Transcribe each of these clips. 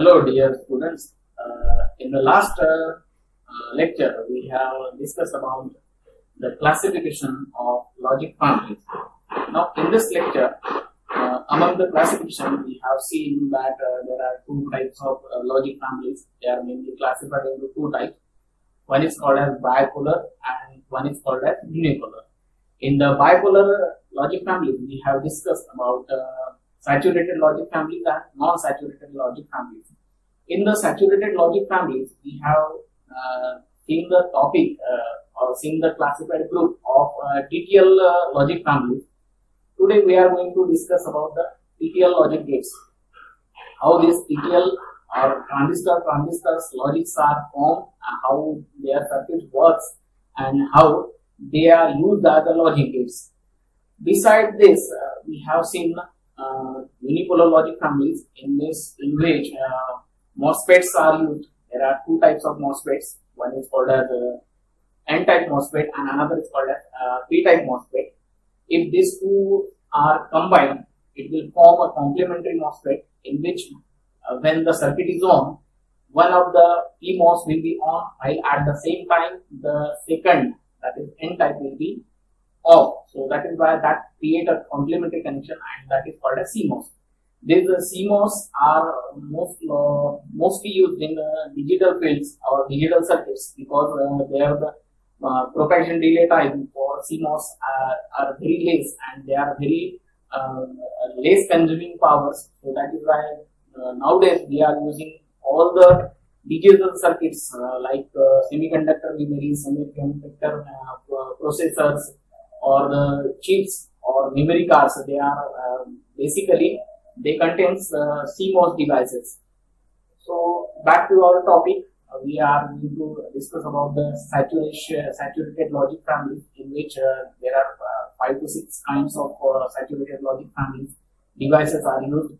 Hello, dear students. Uh, in the last uh, uh, lecture, we have discussed about the classification of logic families. Now, in this lecture, uh, among the classification, we have seen that uh, there are two types of uh, logic families. They are mainly classified into two types. One is called as bipolar and one is called as unipolar. In the bipolar logic family, we have discussed about saturated logic families and non-saturated logic families. In the saturated logic families, we have uh, seen the topic uh, or seen the classified group of uh, TTL uh, logic families. Today we are going to discuss about the TTL logic gates. How these TTL or transistor transistors logics are formed how their circuit works and how they are used as the logic gates. Beside this, uh, we have seen uh, unipolar logic families in this in which uh, MOSFETs are used. There are two types of MOSFETs. One is called as uh, N-type MOSFET and another is called as P-type MOSFET. If these two are combined, it will form a complementary MOSFET in which uh, when the circuit is on, one of the PMOS will be on while at the same time the second that is N-type will be off. So that is why that create a complementary connection and that is called a CMOS. These uh, CMOS are most uh, mostly used in uh, digital fields or digital circuits because uh, they are the uh, propagation delay time for CMOS are, are very less and they are very uh, less consuming powers. So that is why uh, nowadays we are using all the digital circuits uh, like uh, semiconductor memory, semiconductor uh, processors, or the chips or memory cards. They are uh, basically they contains uh, CMOS devices. So back to our topic, uh, we are going to discuss about the saturation, saturated logic family in which uh, there are uh, five to six kinds of uh, saturated logic families devices are used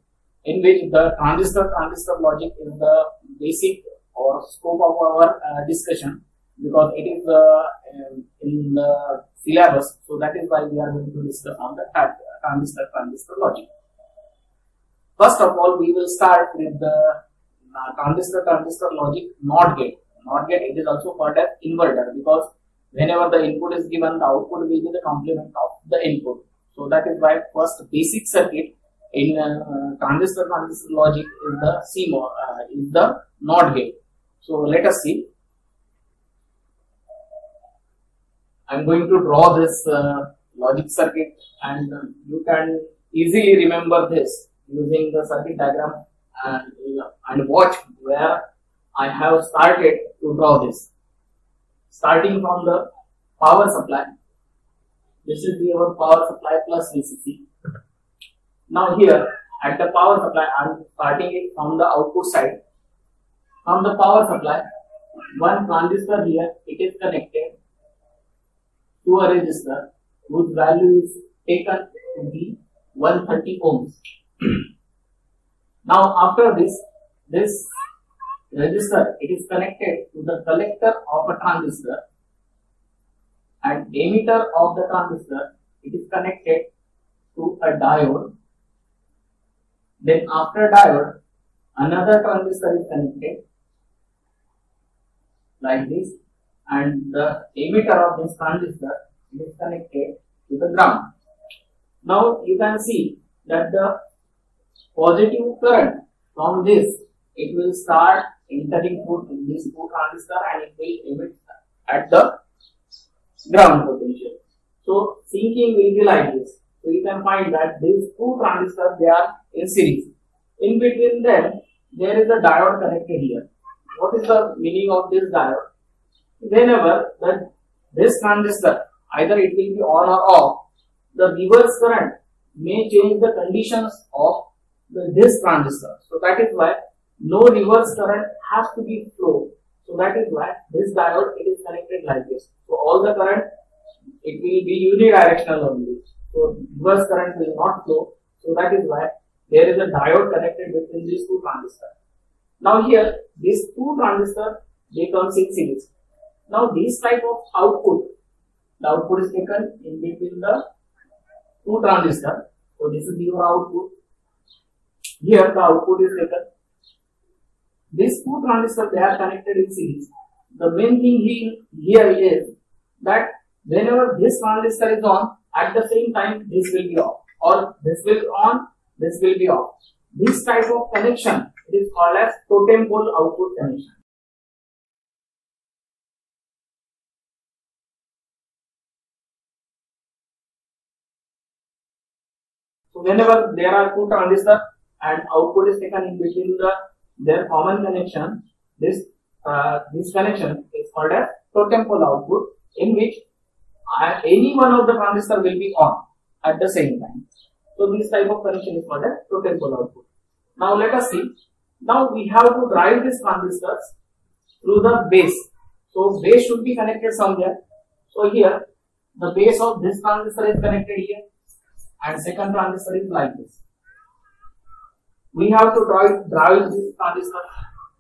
in which the transistor transistor logic is the basic or scope of our uh, discussion because it is uh, um, in the syllabus so that is why we are going to discuss on the tra- transistor transistor logic first of all we will start with the uh, transistor transistor logic NOT gate NOT gate it is also called as inverter because whenever the input is given the output will be the complement of the input so that is why first basic circuit in uh, transistor transistor logic is the CMOS uh, is the NOT gate. So let us see. I am going to draw this uh, logic circuit and uh, you can easily remember this using the circuit diagram and, and watch where I have started to draw this. Starting from the power supply. This is your power supply plus VCC now here at the power supply, I am starting it from the output side. From the power supply, one transistor here, it is connected to a resistor whose value is taken to be 130 ohms. now after this, this resistor, it is connected to the collector of a transistor and emitter of the transistor, it is connected to a diode then after diode, another transistor is connected like this and the emitter of this transistor is connected to the ground. Now you can see that the positive current from this it will start entering through this two transistor and it will emit at the ground potential. So sinking will be like this. So you can find that these two transistors they are in series. In between them there is a diode connected here. What is the meaning of this diode? Whenever the this transistor either it will be on or off, the reverse current may change the conditions of the, this transistor. So that is why no reverse current has to be flow. So that is why this diode it is connected like this. So all the current it will be unidirectional only. So reverse current will not flow. So that is why there is a diode connected between these two transistors. Now here these two transistors they come in series. Now this type of output, the output is taken in between the two transistors. So this is your output. Here the output is taken these two transistors they are connected in series. The main thing here is that whenever this transistor is on, at the same time this will be off, or this will on, this will be off. This type of connection is called as totem pole output connection. Whenever there are two transistors and output is taken in between the their common connection, this uh, this connection is called as totem pole output, in which uh, any one of the transistor will be on at the same time. So this type of connection is called as totem pole output. Now let us see. Now we have to drive these transistors through the base. So base should be connected somewhere. So here the base of this transistor is connected here and second transistor is like this. We have to drive, drive this transistor.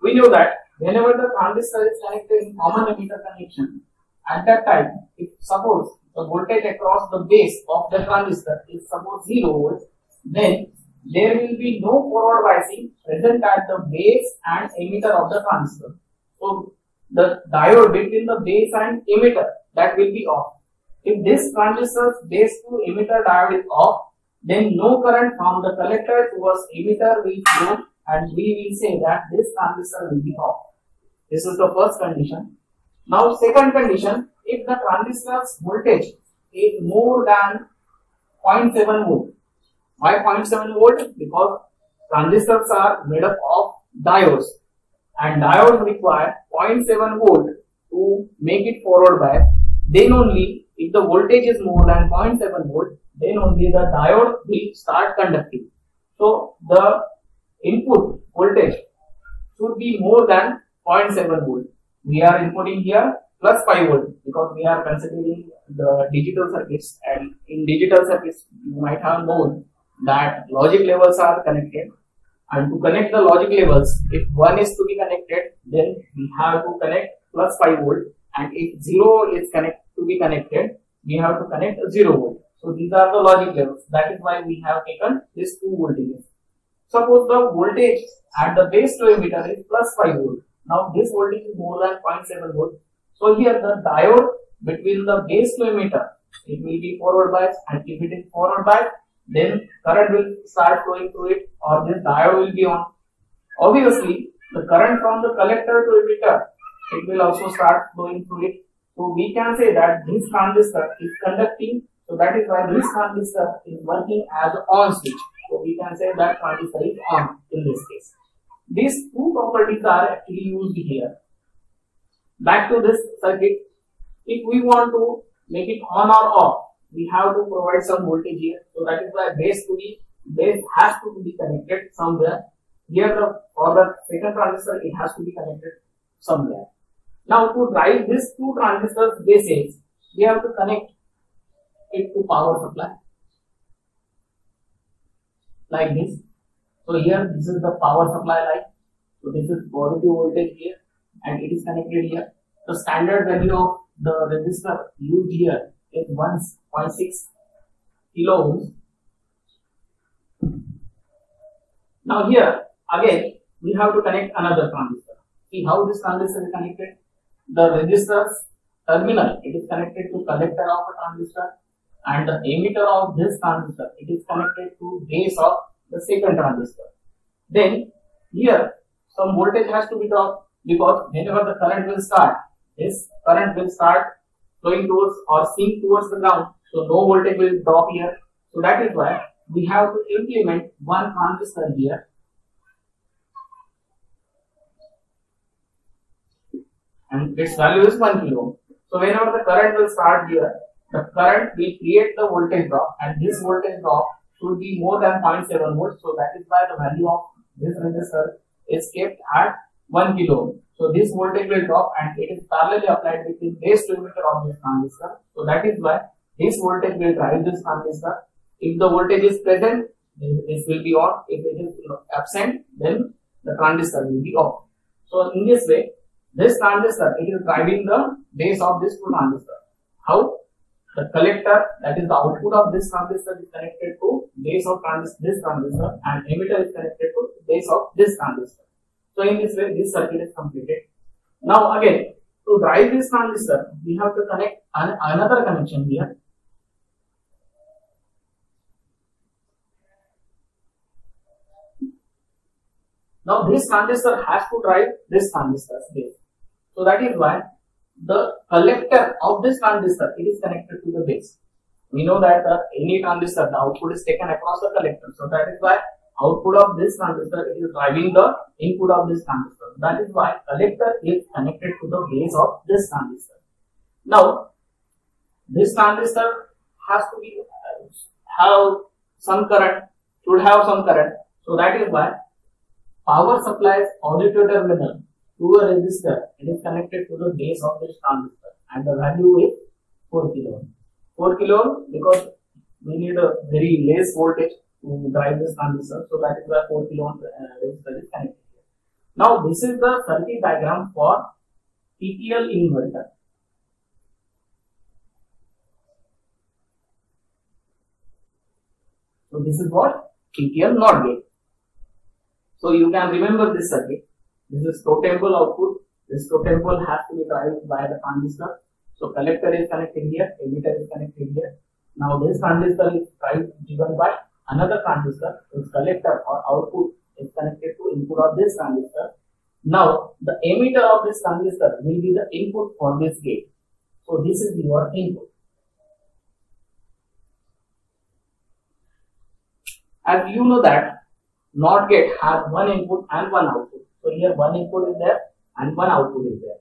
We know that whenever the transistor is connected in common emitter connection, at that time, if suppose the voltage across the base of the transistor is suppose 0 volts, then there will be no forward biasing present at the base and emitter of the transistor. So the diode between the base and emitter that will be off. If this transistor's base to emitter diode is off, then no current from the collector towards emitter will flow and we will say that this transistor will be off. This is the first condition. Now second condition, if the transistor's voltage is more than 0.7 volt. Why 0.7 volt? Because transistors are made up of diodes and diodes require 0.7 volt to make it forward bias. Then only if the voltage is more than 0.7 volt, then only the diode will start conducting. So the input voltage should be more than 0.7 volt. We are inputting here plus 5 volt because we are considering the digital circuits and in digital circuits you might have known that logic levels are connected and to connect the logic levels if one is to be connected then we have to connect plus 5 volt and if 0 is connect to be connected we have to connect 0 volt so these are the logic levels. That is why we have taken these two voltages. Suppose the voltage at the base to emitter is plus 5 volt. Now this voltage is more than 0.7 volt. So here the diode between the base to emitter, it will be forward bias and if it is forward bias, then current will start flowing through it or this diode will be on. Obviously, the current from the collector to emitter, it will also start flowing through it. So we can say that this transistor is conducting so that is why this transistor is working as on switch. So we can say that transistor is on in this case. These two properties are actually used here. Back to this circuit. If we want to make it on or off, we have to provide some voltage here. So that is why base to be base has to be connected somewhere. Here the for the second transistor it has to be connected somewhere. Now to drive these two transistors bases, we have to connect it to power supply like this. So here this is the power supply line. So this is positive voltage here and it is connected here. The standard value of the resistor used here is 1.6 kilo ohms. Now here again we have to connect another transistor. See how this transistor is connected. The resistor's terminal it is connected to collector of a transistor and the emitter of this transistor it is connected to base of the second transistor. Then here some voltage has to be dropped because whenever the current will start this current will start flowing towards or sink towards the ground so no voltage will drop here. So that is why we have to implement one transistor here and its value is 1 kilo so whenever the current will start here the current will create the voltage drop and this voltage drop should be more than 0.7 volts. So that is why the value of this resistor is kept at 1 kilo. So this voltage will drop and it is parallelly applied between base emitter of this transistor. So that is why this voltage will drive this transistor. If the voltage is present, this will be on. If it is absent, then the transistor will be off. So in this way, this transistor, it is driving the base of this transistor. How? the collector that is the output of this transistor is connected to base of trans this transistor and emitter is connected to base of this transistor. So in this way, this circuit is completed. Now again, to drive this transistor, we have to connect an another connection here. Now this transistor has to drive this transistor base. So that is why the collector of this transistor it is connected to the base. We know that uh, any transistor the output is taken across the collector. So that is why output of this transistor is driving the input of this transistor. That is why collector is connected to the base of this transistor. Now, this transistor has to be uh, have some current, should have some current. So that is why power supplies auditor terminal to a resistor. It is connected to the base of this transistor and the value is 4 kilo. 4 kilo because we need a very less voltage to drive this transistor. So that is why 4 kilo ohm uh, resistor is connected. Now this is the circuit diagram for TTL inverter. So this is what TTL NOT gate. So you can remember this circuit. This is totem pole output. This totem pole has to be driven by the transistor. So collector is connected here, emitter is connected here. Now this transistor is driven by another transistor its collector or output is connected to input of this transistor. Now the emitter of this transistor will be the input for this gate. So this is your input. As you know that NOT gate has one input and one output. So here one input is there and one output is there.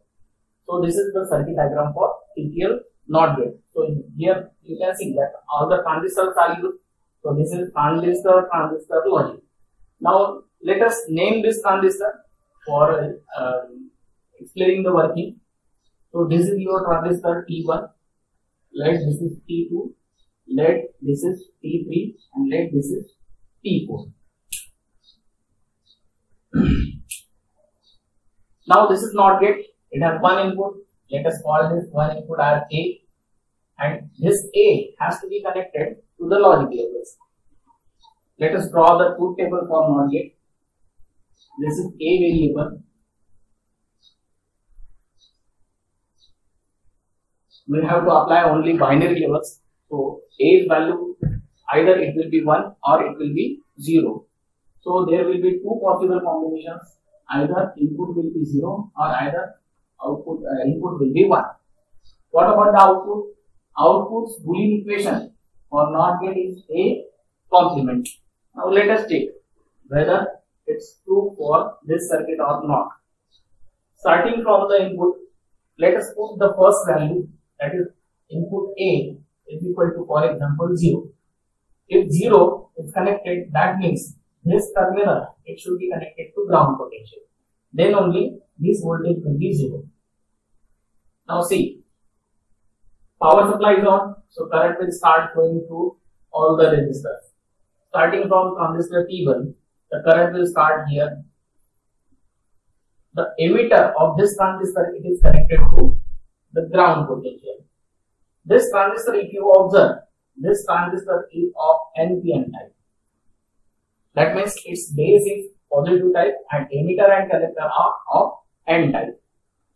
So this is the circuit diagram for TTL NOT gate. So here you can see that all the transistors are used so this is transistor transistor logic. Now let us name this transistor for uh, explaining the working. So this is your transistor T1, let this is T2, let this is T3 and let this is T4. now this is not gate, it has one input, let us call this one input as A and this A has to be connected to the logic levels. Let us draw the truth table for NOT gate. This is A variable. We have to apply only binary levels. So A's value either it will be 1 or it will be 0. So there will be two possible combinations. Either input will be 0 or either output uh, input will be 1. What about the output? Output's Boolean equation or NOT gate is a complement. Now let us take whether it's true for this circuit or not. Starting from the input, let us put the first value that is input A is equal to for example 0. If 0 is connected that means this terminal it should be connected to ground potential. Then only this voltage will be 0. Now see Power supply is on, so current will start flowing through all the resistors. Starting from transistor T1, the current will start here. The emitter of this transistor it is connected to the ground potential. This transistor, if you observe, this transistor is of NPN type. That means its base is positive type and emitter and collector are of N type.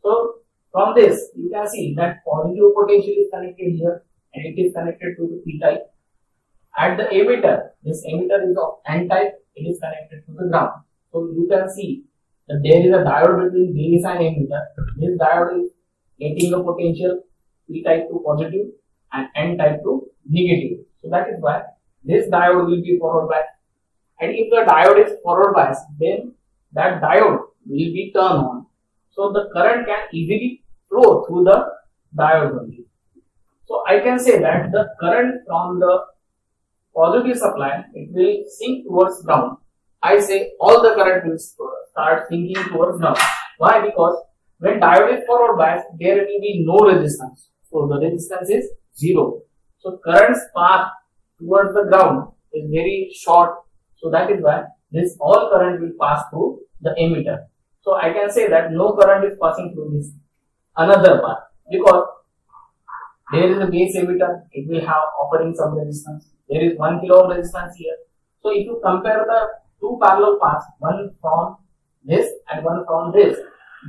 So from this, you can see that positive potential is connected here and it is connected to the P type. At the emitter, this emitter is of N type, it is connected to the ground. So you can see that there is a diode between base and emitter. This diode is getting the potential P type to positive and N type to negative. So that is why this diode will be forward biased. And if the diode is forward biased, then that diode will be turned on. So the current can easily flow through the diode only. So I can say that the current from the positive supply it will sink towards ground. I say all the current will start sinking towards ground. Why? Because when diode is forward biased, there will be no resistance. So the resistance is zero. So current's path towards the ground is very short. So that is why this all current will pass through the emitter. So I can say that no current is passing through this another path because there is a base emitter it will have offering some resistance there is 1 kilo ohm resistance here so if you compare the two parallel paths one from this and one from this.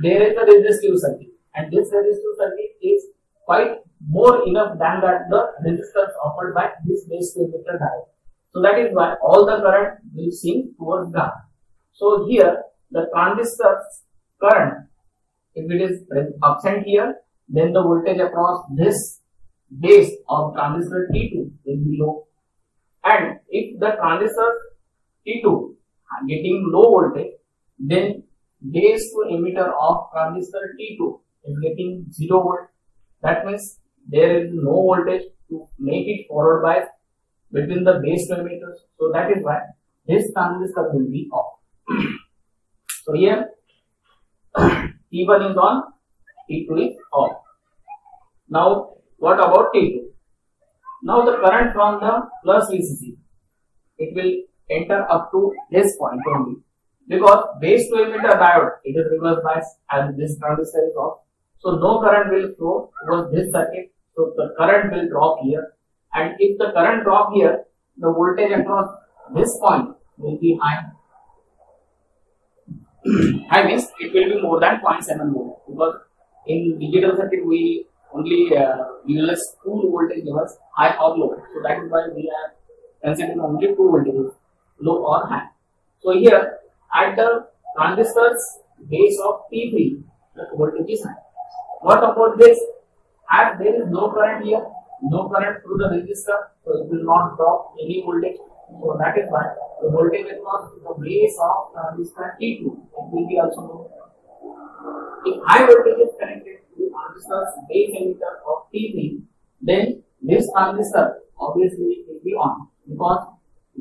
There is a resistive circuit and this resistive circuit is quite more enough than that the resistance offered by this base emitter diode. So that is why all the current will sink towards ground. So here the transistor's current, if it is absent here, then the voltage across this base of transistor T2 will be low. And if the transistor T2 getting low voltage, then base to emitter of transistor T2 is getting 0 volt. That means there is no voltage to make it forward bias between the base emitters. So that is why this transistor will be off. so here T1 is on, T2 is off. Now what about T2? Now the current from the plus VCC, it will enter up to this point only because base to emitter diode it is reverse bias and this transistor is off. So no current will flow towards this circuit. So the current will drop here and if the current drop here, the voltage across this point will be high. high means it will be more than 0.7 volt because in digital circuit we only uh, two voltage levels high or low. So that is why we are considering only two voltages low or high. So here at the transistor's base of T3 the voltage is high. What about this? As there is no current here, no current through the resistor, so it will not drop any voltage. So that is why the voltage across the base of uh, transistor T2 it will be also low. If high voltage is connected to transistor's base emitter of T3, then this transistor obviously will be on because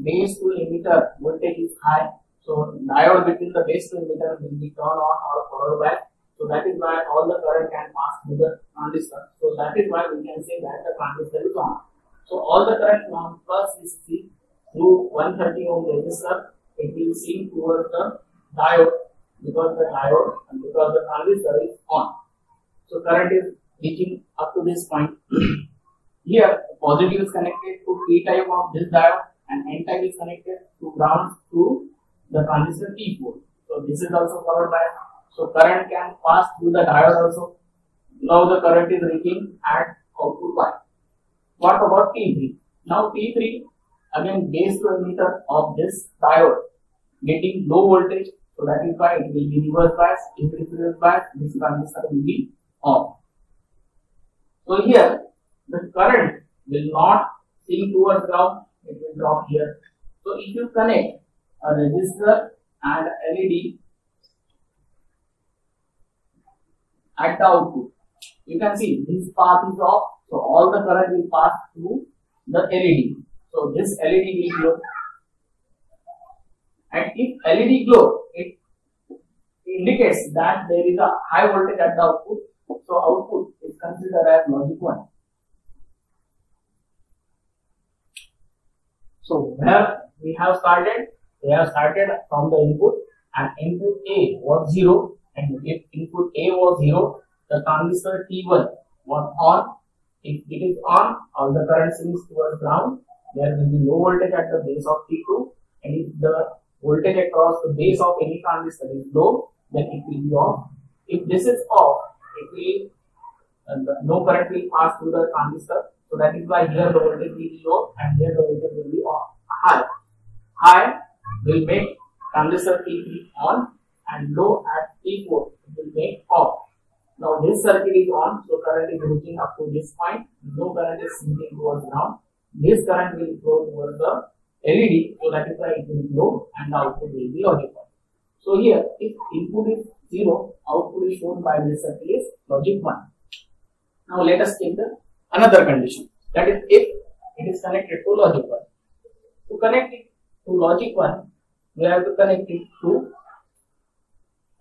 base to emitter voltage is high. So diode between the base to emitter will be turned on or forward back. So that is why all the current can pass through the transistor. So that is why we can say that the transistor is on. So all the current from plus VCC through 130 ohm resistor, it will sink towards the diode because the diode and because the transistor is on. So current is reaching up to this point. Here, positive is connected to P type of this diode and N type is connected to ground through the transistor T4. So this is also covered by. So current can pass through the diode also. Now the current is reaching at output Y. What about T3? Now T3 again base to emitter of this diode getting low voltage. So that is why it will be reverse bias. If reverse bias, this transistor will be off. So here the current will not sink towards ground, it will drop here. So if you connect a resistor and LED at the output, you can see this path is off, so all the current will pass through the LED. So this LED will glow. And if LED glow, it indicates that there is a high voltage at the output so output is considered as logic 1. So where we have started, we have started from the input and input A was 0 and if input A was 0, the transistor T1 was on. If it is on, all the current sinks towards ground. There will be low voltage at the base of T2 and if the voltage across the base of any transistor is low, then it will be off. If this is off, it will uh, no current will pass through the transistor. So that is why here the voltage will be low and here the voltage will be off. high. High will make transistor T3 on and low at T4 will make off. Now this circuit is on, so current is reaching up to this point. No current is sinking towards ground. This current will flow towards the LED, so that is why it will flow and the output will be logic 1. So here, if input is 0, output is shown by this circuit is logic 1. Now let us take the another condition that is if it is connected to logic 1. To connect it to logic 1, we have to connect it to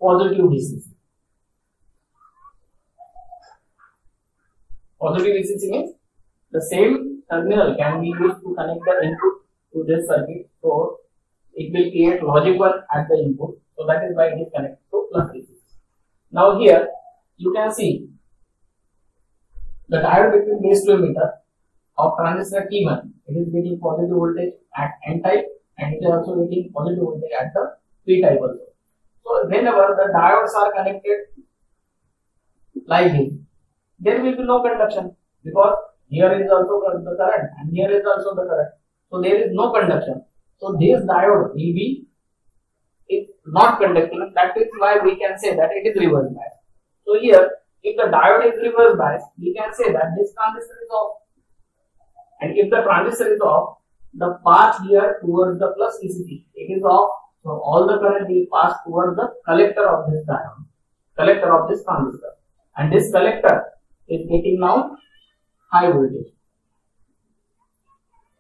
positive VCC. Positive VCC means the same terminal can be used to connect the input to this circuit. So it will create logic 1 at the input. So that is why it is connected to plus. Now here you can see the diode between base to emitter of transistor T1 it is getting positive voltage at N type and it is also getting positive voltage at the P type also. So whenever the diodes are connected like this, there will be no conduction because here is also the current and here is also the current. So there is no conduction. So this diode will be is not conducting. That is why we can say that it is reverse bias. So here, if the diode is reverse bias, we can say that this transistor is off. And if the transistor is off, the path here towards the plus VCC, it is off. So all the current will pass towards the collector of this diode, collector of this transistor. And this collector is getting now high voltage.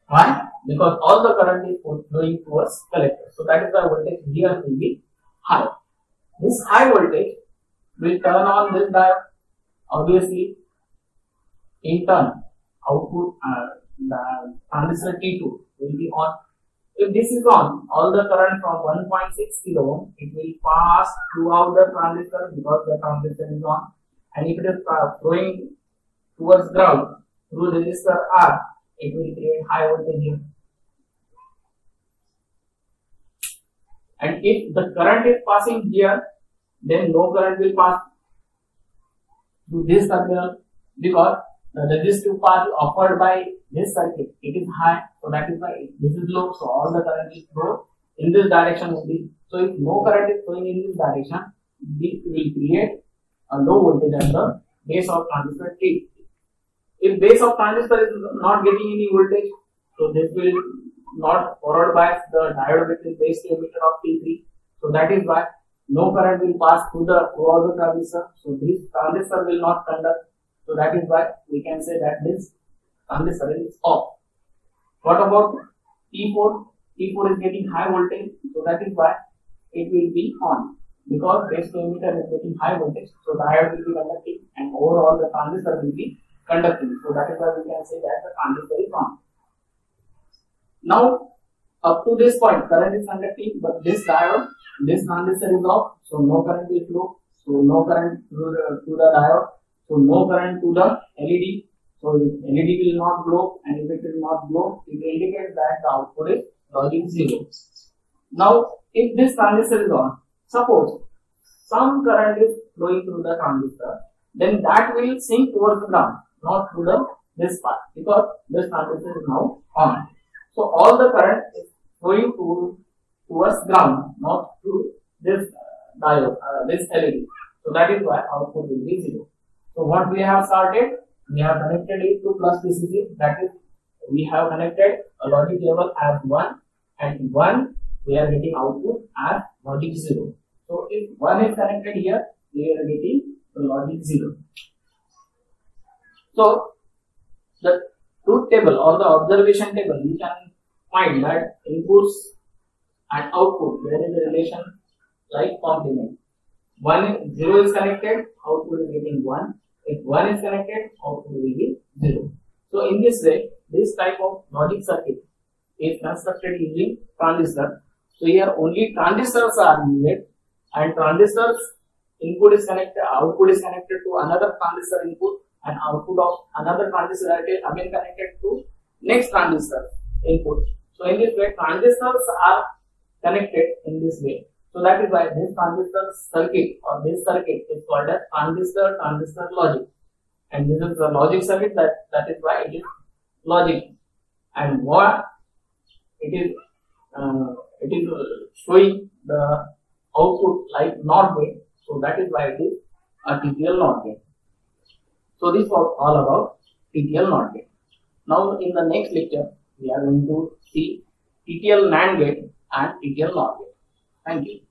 Why? Because all the current is flowing towards collector. So that is why voltage here will be high. This high voltage will turn on this diode. Obviously, in turn, output uh, the transistor T2 will be on. If this is on, all the current from 1.6 kilo ohm, it will pass throughout the transistor because the transistor is on. And if it is uh, flowing towards ground through resistor R, it will create high voltage here. And if the current is passing here, then no current will pass through this terminal because the resistive path offered by this circuit, it is high, so that is why this is low, so all the current is flow in this direction only. So if no current is flowing in this direction, this will create a low voltage at the base of transistor T. If base of transistor is not getting any voltage, so this will not forward bias the diode between base to emitter of T3. So that is why no current will pass through the throughout the transistor. So this transistor will not conduct so that is why we can say that this transistor is off. What about T4? T4 is getting high voltage, so that is why it will be on because base emitter is getting high voltage, so the diode will be conducting and overall the transistor will be conducting. So that is why we can say that the transistor is on. Now up to this point current is conducting but this diode, this transistor is off, so no current will flow, so no current through the, through the diode so no current to the LED. So LED will not glow and if it will not glow, it indicates that the output is logic 0. Now if this transistor is on, suppose some current is flowing through the transistor, then that will sink towards the ground, not through the this part because this transistor is now on. So all the current is flowing to, towards ground, not through this diode, uh, this LED. So that is why output will be 0. So what we have started, we have connected it to plus VCC. That is, we have connected a logic level as one, and one we are getting output as logic zero. So if one is connected here, we are getting logic zero. So the truth table or the observation table, you can find that inputs and output there is a relation like complement. One zero is connected, output is getting one if 1 is connected, output will be 0. So in this way, this type of logic circuit is constructed using transistor. So here only transistors are needed and transistors input is connected, output is connected to another transistor input and output of another transistor again connected to next transistor input. So in this way, transistors are connected in this way. So that is why this transistor circuit or this circuit is called as transistor transistor logic. And this is the logic circuit that, that is why it is logic. And what it is uh, it is showing the output like NOT gate. So that is why it is a TTL NOT gate. So this was all about TTL NOT gate. Now in the next lecture we are going to see TTL NAND gate and TTL NOT gate. Thank you.